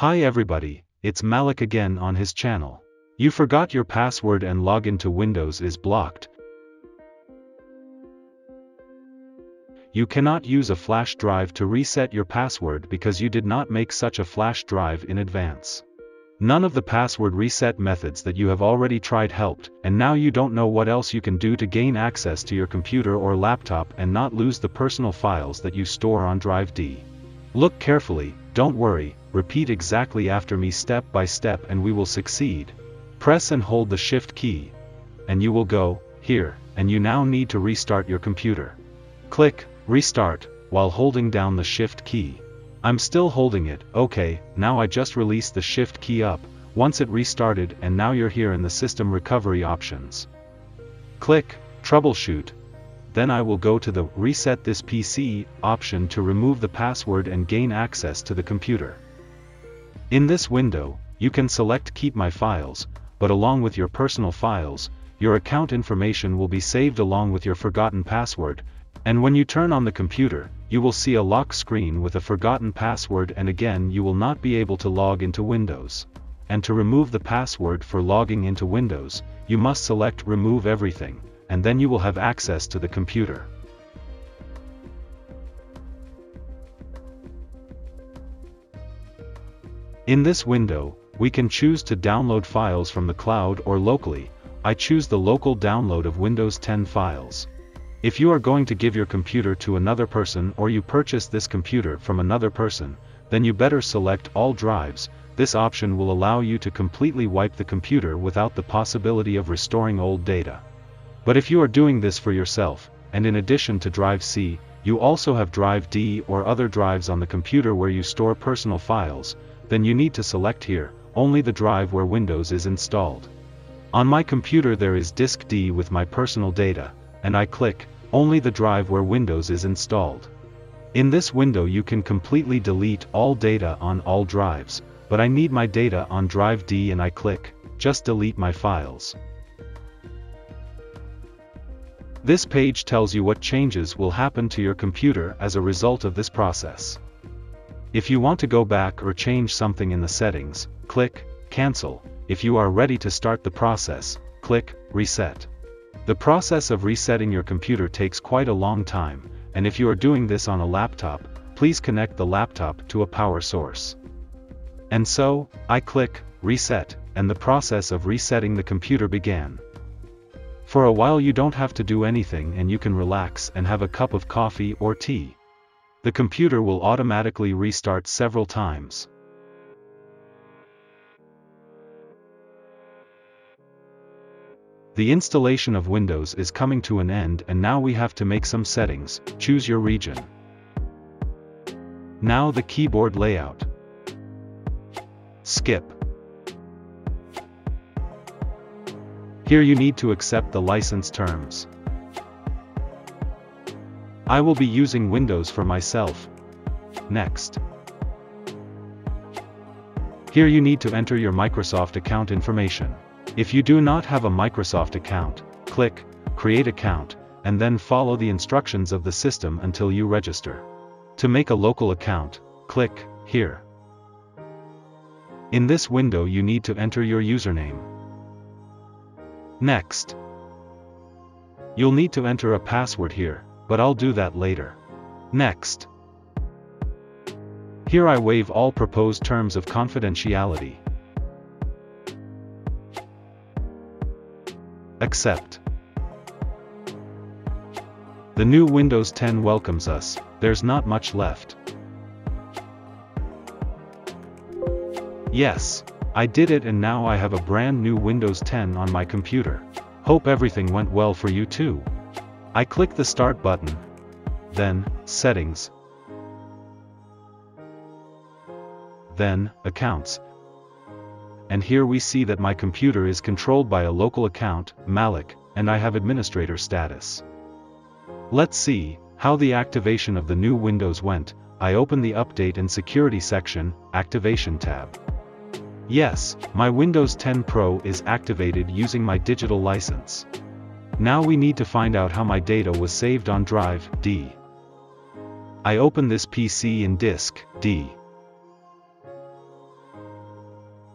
Hi everybody, it's Malik again on his channel. You forgot your password and login to Windows is blocked. You cannot use a flash drive to reset your password because you did not make such a flash drive in advance. None of the password reset methods that you have already tried helped, and now you don't know what else you can do to gain access to your computer or laptop and not lose the personal files that you store on Drive D. Look carefully, don't worry, repeat exactly after me step by step and we will succeed. Press and hold the shift key. And you will go, here, and you now need to restart your computer. Click, restart, while holding down the shift key. I'm still holding it, okay, now I just released the shift key up, once it restarted and now you're here in the system recovery options. Click, troubleshoot. Then I will go to the reset this PC option to remove the password and gain access to the computer. In this window, you can select keep my files, but along with your personal files, your account information will be saved along with your forgotten password, and when you turn on the computer, you will see a lock screen with a forgotten password and again you will not be able to log into Windows. And to remove the password for logging into Windows, you must select Remove Everything, and then you will have access to the computer. In this window, we can choose to download files from the cloud or locally, I choose the local download of Windows 10 files. If you are going to give your computer to another person or you purchase this computer from another person, then you better select all drives, this option will allow you to completely wipe the computer without the possibility of restoring old data. But if you are doing this for yourself, and in addition to Drive C, you also have Drive D or other drives on the computer where you store personal files, then you need to select here, only the drive where Windows is installed. On my computer there is disk D with my personal data, and I click, only the drive where Windows is installed. In this window you can completely delete all data on all drives, but I need my data on drive D and I click, just delete my files. This page tells you what changes will happen to your computer as a result of this process. If you want to go back or change something in the settings, click, cancel, if you are ready to start the process, click, reset. The process of resetting your computer takes quite a long time, and if you are doing this on a laptop, please connect the laptop to a power source. And so, I click, reset, and the process of resetting the computer began. For a while you don't have to do anything and you can relax and have a cup of coffee or tea. The computer will automatically restart several times. The installation of Windows is coming to an end and now we have to make some settings, choose your region. Now the keyboard layout. Skip. Here you need to accept the license terms. I will be using Windows for myself. Next. Here you need to enter your Microsoft account information. If you do not have a Microsoft account, click, Create Account, and then follow the instructions of the system until you register. To make a local account, click, here. In this window you need to enter your username. Next. You'll need to enter a password here, but I'll do that later. Next. Here I waive all proposed terms of confidentiality. Accept. The new Windows 10 welcomes us, there's not much left. Yes, I did it and now I have a brand new Windows 10 on my computer. Hope everything went well for you too. I click the Start button. Then, Settings. Then, Accounts, and here we see that my computer is controlled by a local account, Malik, and I have administrator status. Let's see how the activation of the new Windows went, I open the Update and Security section, Activation tab. Yes, my Windows 10 Pro is activated using my digital license. Now we need to find out how my data was saved on drive D. I open this PC in disk D.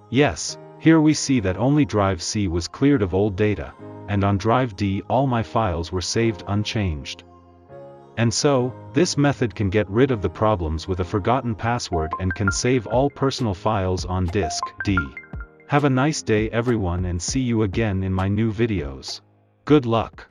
Yes, here we see that only drive C was cleared of old data, and on drive D all my files were saved unchanged. And so, this method can get rid of the problems with a forgotten password and can save all personal files on disk D. Have a nice day everyone and see you again in my new videos. Good luck.